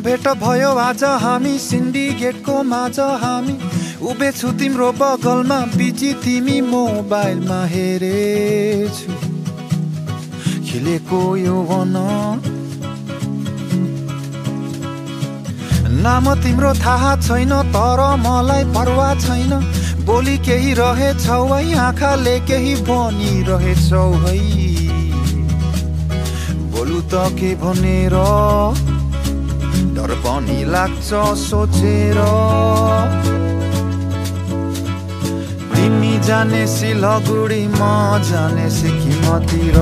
भेट भयो आज हामी सिन्डिकेटको माझ हामी। उभिछु तिम्रो बगलमा बिजी तिमी मोबाइलमा हेरेछु। खिलेको यो वन। नाम तिम्रो थाहा छैन तर मलाई परवा छैन। बोली केही रहेछौ है आँखाले केही बनिरहेछौ है। बोलु त के भनेर? डर पनि लाग्छ सोचेर। तिमी जाने सिलगुडी म जाने सिक्किमतिर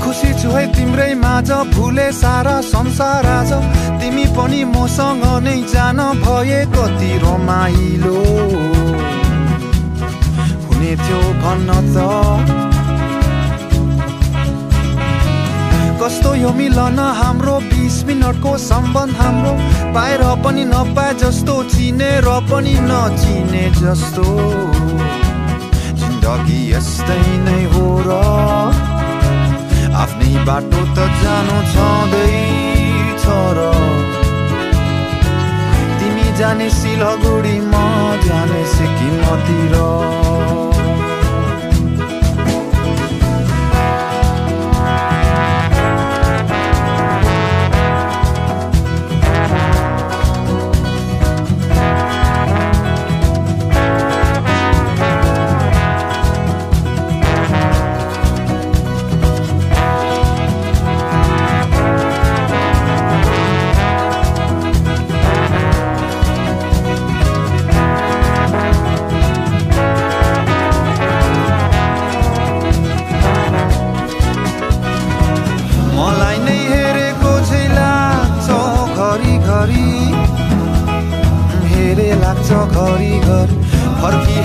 खुसी छु है तिम्रै माझ भुले सारा संसार आज। तिमी पनि मसँग नै जान भए कति रमाइलो। थियो भन्न त। कस्तो यो मिलन हाम्रो बिस मिनटको सम्बन्ध हाम्रो? पाएर पनि नपाए जस्तो चिनेर पनि नचिने जस्तो। जिन्दगी यस्तै नै हो र आफ्नै बाटो त जानु छँदैछ र। तिमी जाने सिलगुडी म जाने सिक्किमतिर।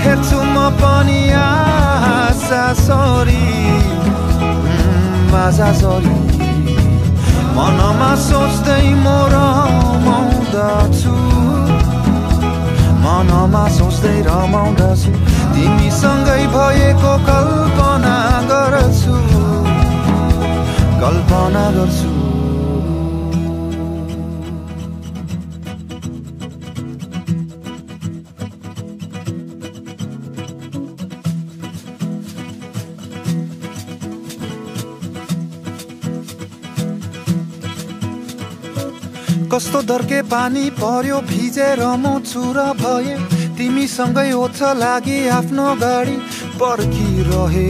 हेर्छु म पनि आशा सरी। बाजा सरी। मनमा सोच्दै म रमाउँदछु। मनमा सोच्दै रमाउँदछु। तिमीसँगै भएको कल्पना गर्छु। कल्पना गर्छु। कस्तो दर्के पानी पर्यो भिजेर म चुर भए। तिमीसँगै ओछ लागि आफ्नो गाडी पर्खिरहे।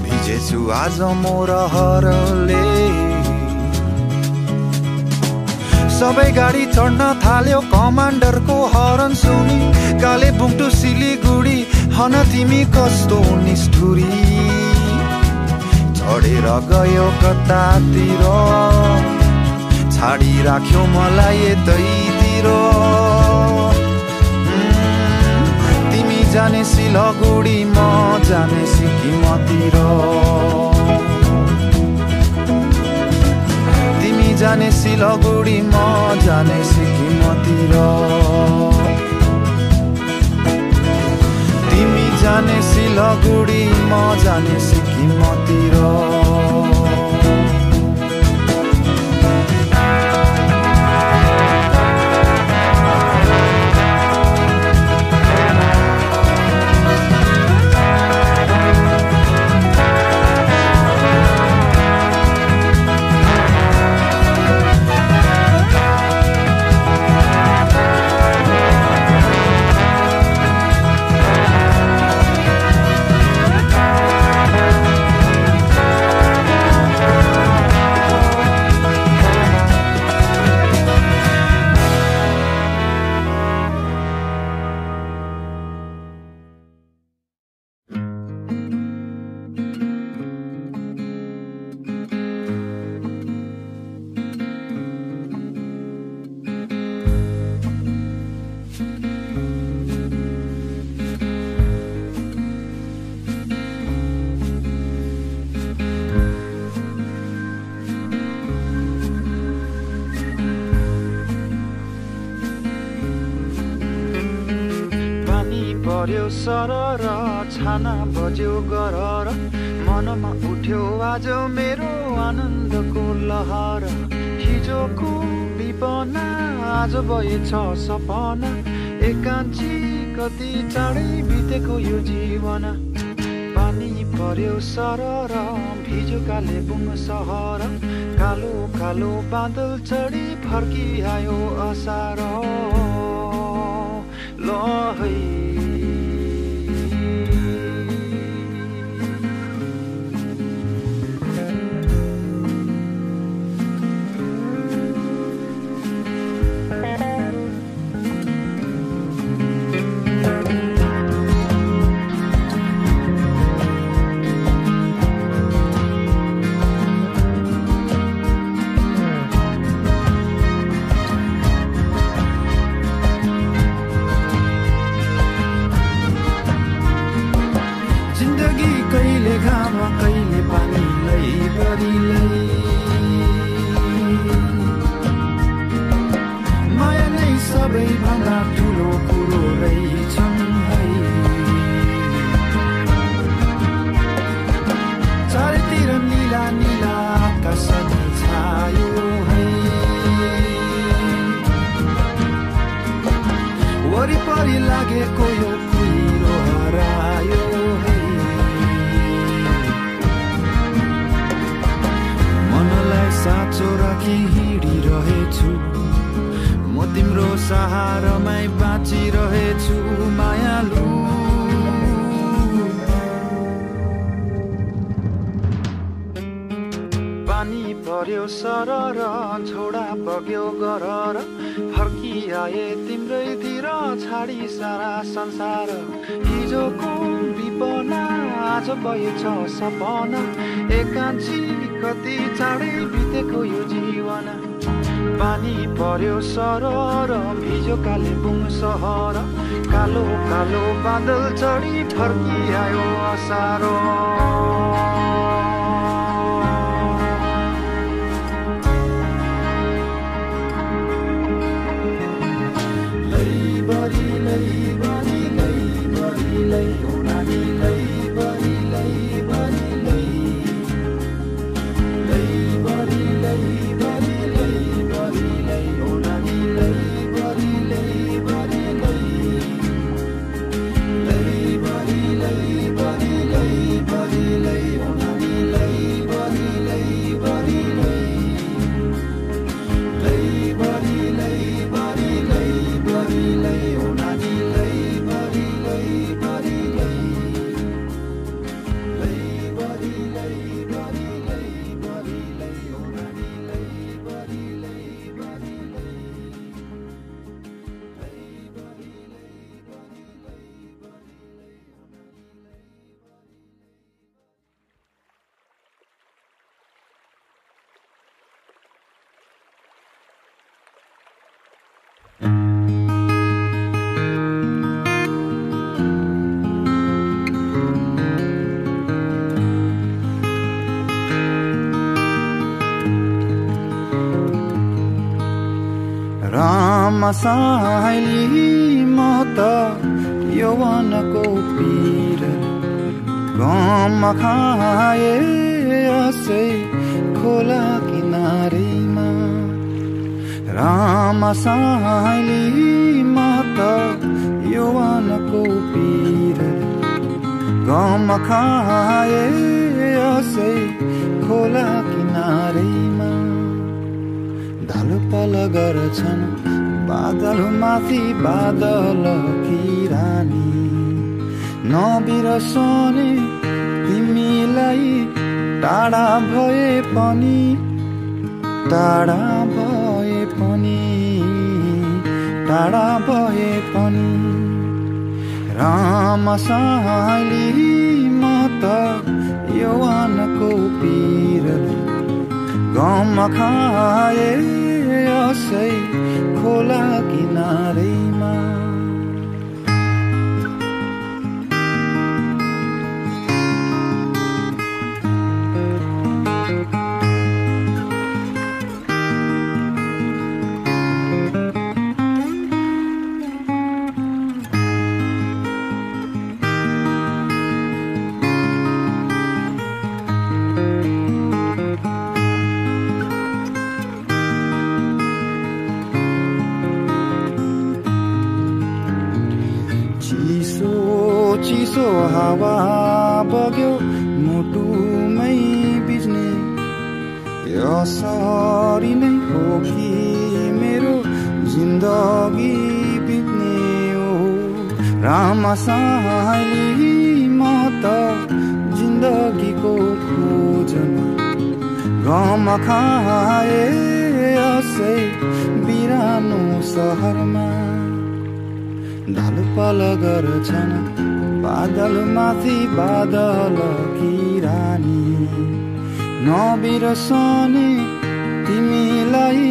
भिजेछु आज म रहरले। सबै गाडी चढ्न थाल्यो कमान्डरको हरन सुनि। कालेबुङ टु सिलिगुडी हन तिमी कस्तो निष्ठुरी। चढेर गयो कतातिर। छाडी राख्यो मलाई यतैतिर तिमी जाने सिलगुडी म जाने सिक्किमतिर तिमी जाने सिलगुडी म जाने सिक्किमतिर तिमी जाने सिलगुडी म जाने सिक्किमतिर पर्यो सर र छाना बज्यो गर र मनमा उठ्यो आज मेरो आनन्दको लहर। हिजोको विपना आज भएछ सपना। एकान्छी कति चाँडै बितेको यो जीवन। पानी पर्यो सर र भिजो कालेबुङ सहर। कालो कालो बादल चढी फर्किआयो असार। लहै भएछ सपना एकान्छी कति चाँडै बितेको यो जीवन। पानी पर्यो सर र भिजो कालेबुङ सहर। कालो कालो बादल चढी फर्किआयो असारो। साइली म त यौवनको पिर। गममा खाए असै खोला किनारीमा। राम साइली म त यौवनको पिर। गम खाए असै खोला किनारीमा। धालो पल गर्छन् बादल माथि बादल किरानी नबिरसने तिमीलाई टाढा भए पनि टाढा भए पनि टाढा भए पनि। राम साली म त यौवनको पिरले गम खाए असै खोला किनारैमा प्रवाह बग्यो मुटुमै बिज्ने। यसरी नै हो कि मेरो जिन्दगी बित्ने हो? राम म त जिन्दगीको खोजमा गम खाए यसै बिरानो सहरमा। ढल पल गर्छन्। बादल माथि बादल किरानी। नबिरसने तिमीलाई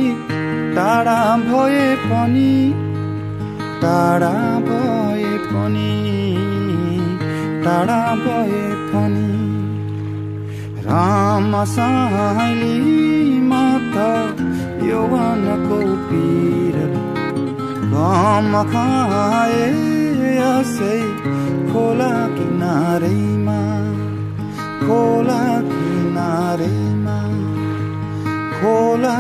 टाढा भए पनि टाढा भए पनि टाढा भए पनि। राम साहली माता यो यौवनको पिर। बम खाए कसै खोला किनारैमा खोला किनारैमा खोला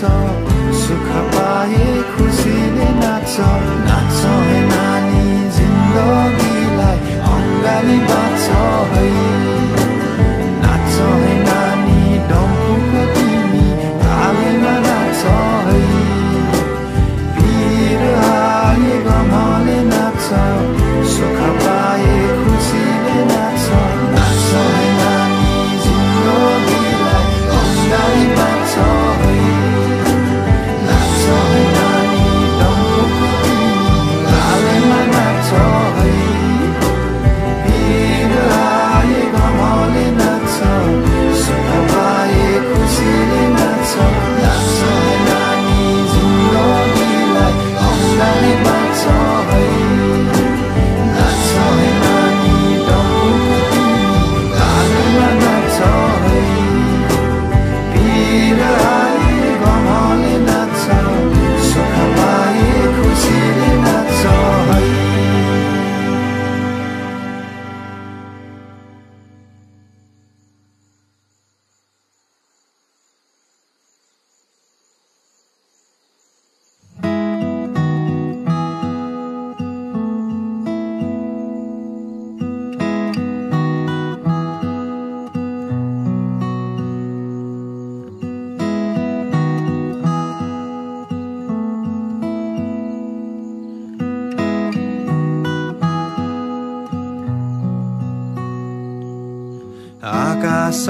song.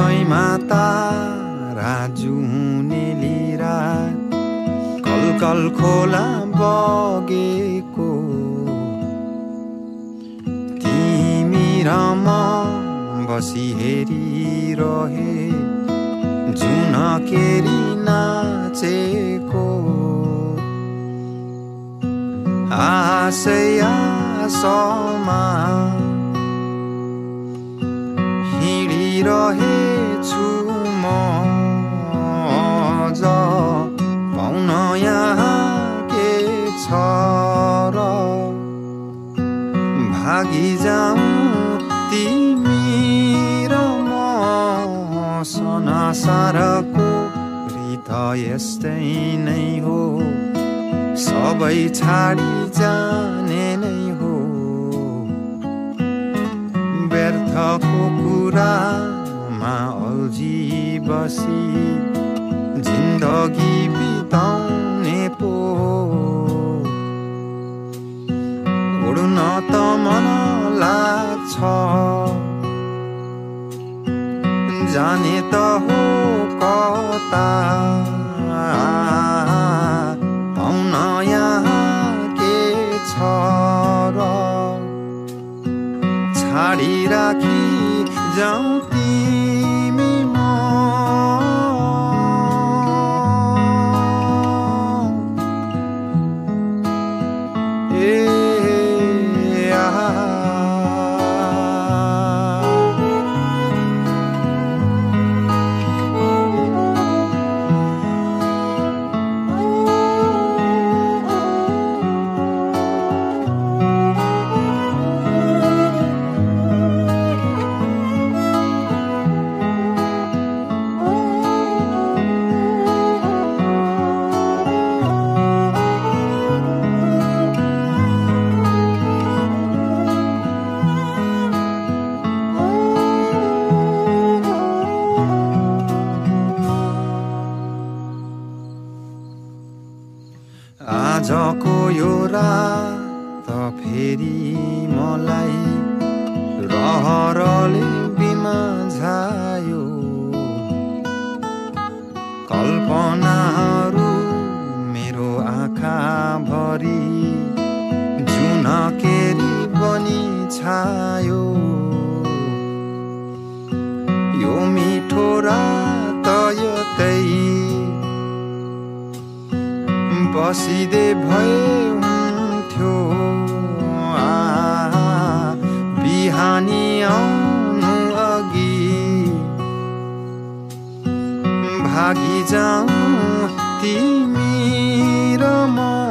आकाशैमा तारा जुनेली रात कल खोला बगेको। तिमी र म बसी हेरिरहे जुन केरी नाचेको। आशय आशमा हिँडिरहेछु म अझ। पाउन यहाँ के छ र? भागी जाउँ तिमी र म सनासारको रित यस्तै नै हो। सबै छाडी जाने नै हो। व्यर्थको कुरामा अल्झी बसी जिन्दगी बिताउने पो। उड्न त मन लाग्छ। जाने त हो कता। पाउन यहाँ के छ र? छाडी राखी जाउँ भागी जाउँ तिमी र म।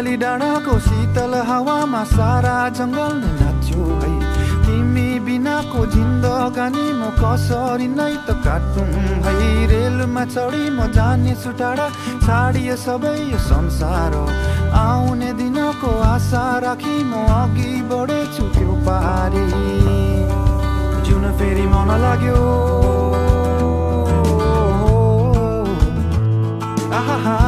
सिराली डाँडाको शीतल हावामा सारा जङ्गल नाच्यो है। तिमी बिनाको जिन्दगानी म कसरी नै त काटुँ है। रेलमा चढी म जाने सुटाडा छाडियो सबै यो संसार। आउने दिनको आशा राखी म अघि बढेछु त्यो पारी। जुन फेरि मन लाग्यो आहा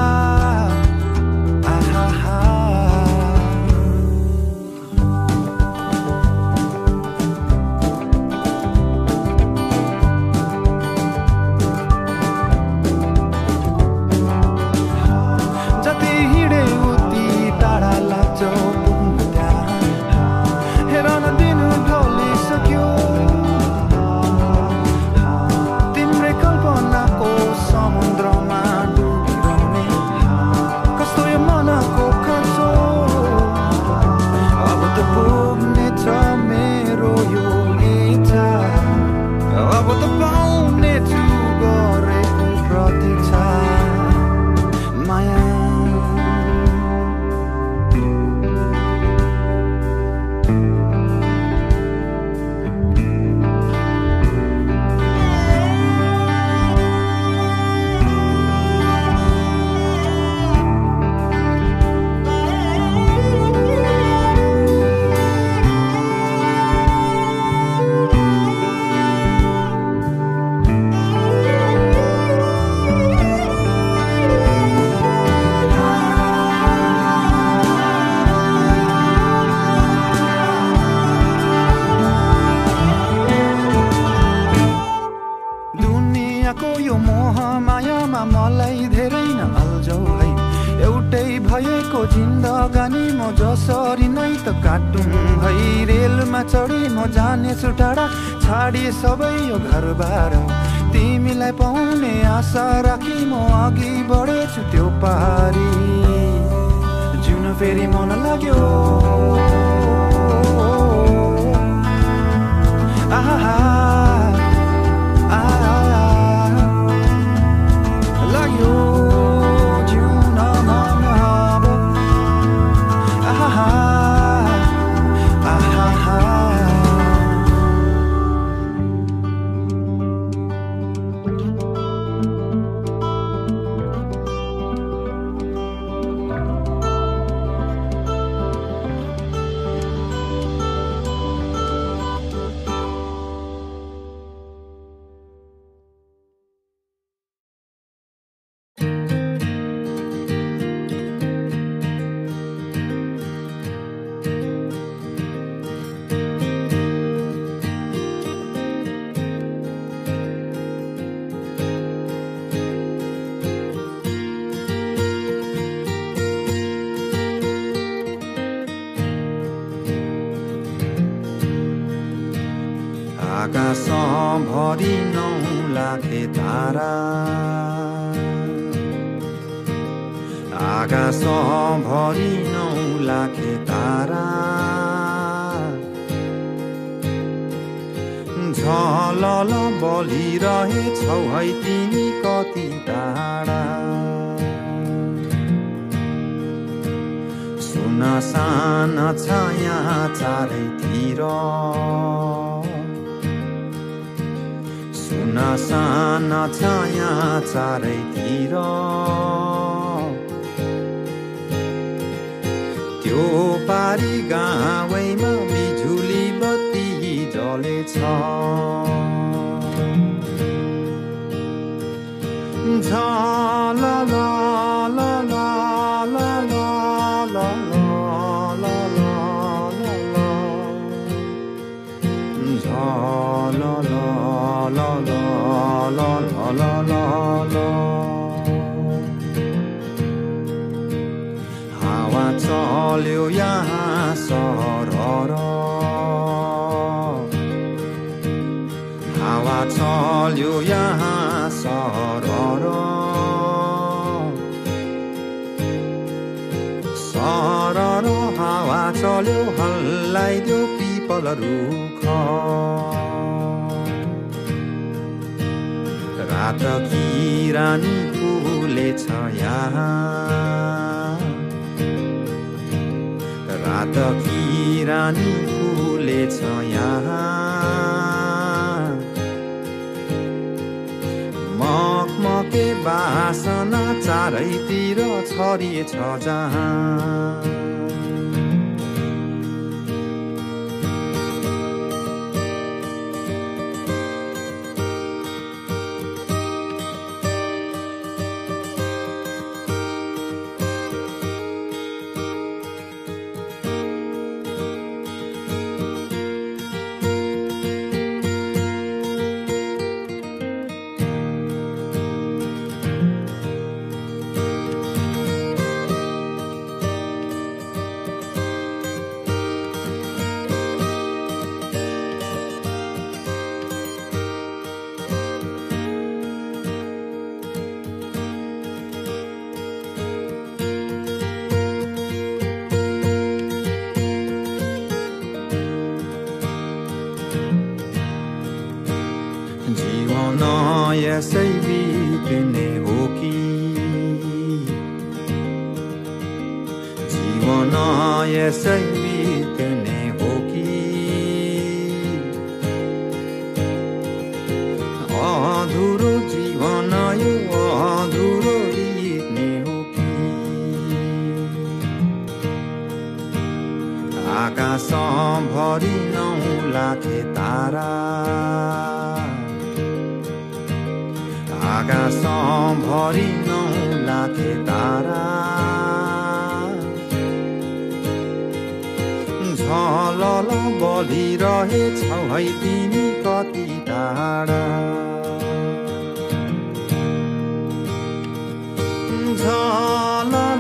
आशा राखी म अघि बढेछु त्यो पारी जुन फेरि मन लाग्यो। तारा। आकाश भरि नौ लाखे तारा। झलल बलिरहेछौ है तिमी कति टाढा। सुनसान छ यहाँ चारैतिर। सुनसान छ यहाँ चारैतिर त्यो पारी गावैमा बिजुली बत्ती जलेछ। झलल चल्यो यहाँ सरर हावा चल्यो यहाँ सरर सरर हावा चल्यो हल्लाइदियो पिपल रुख। रात किरानी फुलेछ यहाँ। घातकी रानी फुलेछ यहाँ। मकमके बासना चारैतिर छरिएछ जहाँ। यसै बित्ने हो कि जीवन यसै बित्ने हो कि अधुरो जीवन यो अधुरो बित्ने हो कि आकाश भरि नौ लाखे तारा आकाश भरि नौ लाखे तारा। झलल बलिरहेछौ है तिमी कति टाढा। झलल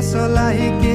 कसलाई के